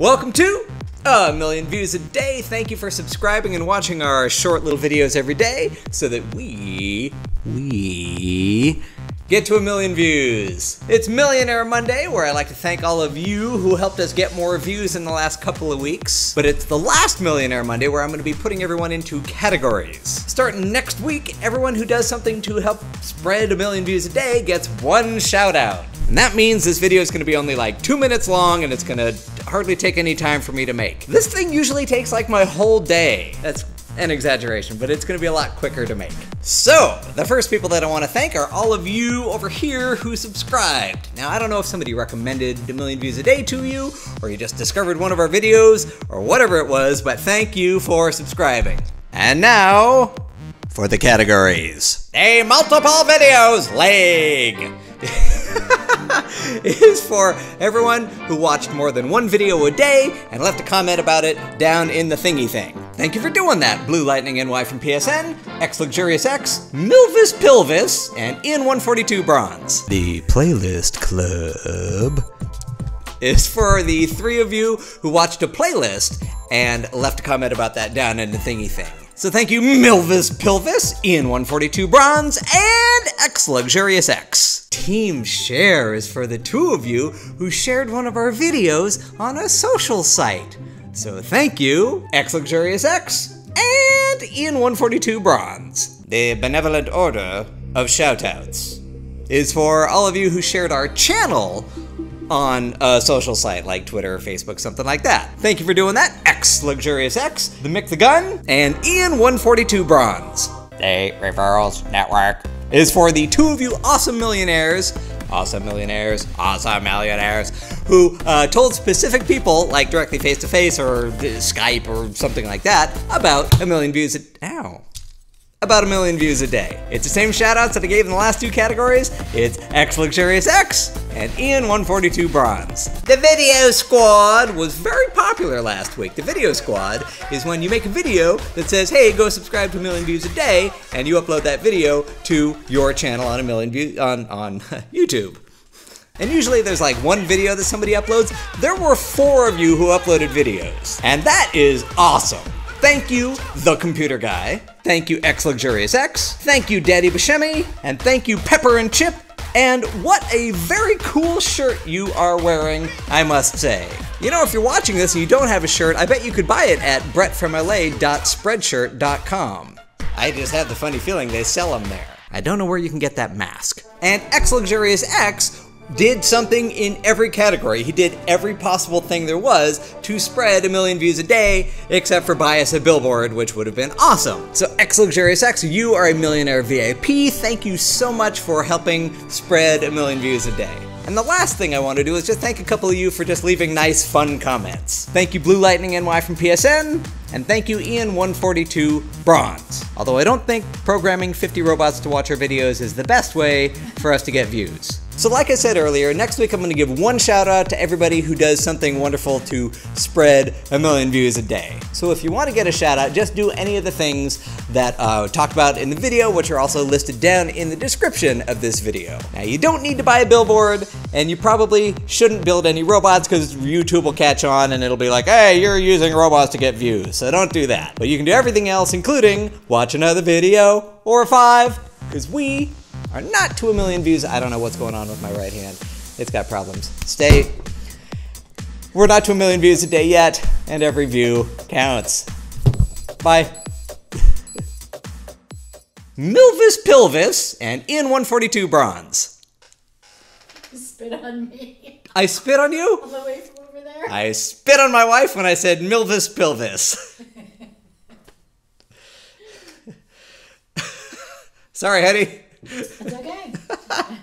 Welcome to a million views a day. Thank you for subscribing and watching our short little videos every day so that we, we get to a million views. It's Millionaire Monday where I like to thank all of you who helped us get more views in the last couple of weeks. But it's the last Millionaire Monday where I'm going to be putting everyone into categories. Starting next week, everyone who does something to help spread a million views a day gets one shout out. And that means this video is going to be only like two minutes long and it's going to hardly take any time for me to make. This thing usually takes like my whole day. That's an exaggeration, but it's gonna be a lot quicker to make. So, the first people that I wanna thank are all of you over here who subscribed. Now, I don't know if somebody recommended a million views a day to you, or you just discovered one of our videos, or whatever it was, but thank you for subscribing. And now, for the categories. A multiple videos leg. is for everyone who watched more than one video a day and left a comment about it down in the thingy thing. Thank you for doing that, Blue Lightning NY from PSN, X Luxurious X, Milvis Pilvis, and Ian142 Bronze. The Playlist Club is for the three of you who watched a playlist and left a comment about that down in the thingy thing. So thank you, Milvis Pilvis, Ian142 Bronze, and X Luxurious X. Team Share is for the two of you who shared one of our videos on a social site. So thank you, X Luxurious X, and Ian142 Bronze. The Benevolent Order of Shoutouts is for all of you who shared our channel on a social site like Twitter or Facebook, something like that. Thank you for doing that, X Luxurious X, the Mick the Gun, and Ian142 Bronze. The Referrals Network is for the two of you awesome millionaires, awesome millionaires, awesome millionaires, who uh, told specific people, like directly face to face or Skype or something like that, about a million views. At, ow about a million views a day. It's the same shoutouts that I gave in the last two categories. It's X Luxurious X and Ian142 Bronze. The Video Squad was very popular last week. The Video Squad is when you make a video that says, hey, go subscribe to a million views a day, and you upload that video to your channel on a million views on, on YouTube. And usually there's like one video that somebody uploads. There were four of you who uploaded videos. And that is awesome. Thank you, The Computer Guy. Thank you, X Luxurious X. Thank you, Daddy Buscemi. And thank you, Pepper and Chip. And what a very cool shirt you are wearing, I must say. You know, if you're watching this and you don't have a shirt, I bet you could buy it at brettfromla.spreadshirt.com. I just have the funny feeling they sell them there. I don't know where you can get that mask. And X Luxurious X did something in every category. He did every possible thing there was to spread a million views a day, except for Bias at billboard, which would have been awesome. So X Luxurious X, you are a millionaire VIP. Thank you so much for helping spread a million views a day. And the last thing I want to do is just thank a couple of you for just leaving nice, fun comments. Thank you Blue Lightning NY from PSN, and thank you Ian142 Bronze. Although I don't think programming 50 robots to watch our videos is the best way for us to get views. So like I said earlier, next week I'm going to give one shout out to everybody who does something wonderful to spread a million views a day. So if you want to get a shout out, just do any of the things that uh, talked about in the video, which are also listed down in the description of this video. Now you don't need to buy a billboard, and you probably shouldn't build any robots because YouTube will catch on and it'll be like, hey, you're using robots to get views, so don't do that. But you can do everything else, including watch another video or five, because we are not to a million views. I don't know what's going on with my right hand. It's got problems. Stay. We're not to a million views a day yet, and every view counts. Bye. Milvis Pilvis and Ian142 Bronze. Spit on me. I spit on you? All the way from over there. I spit on my wife when I said Milvis Pilvis. Sorry, honey. It's okay.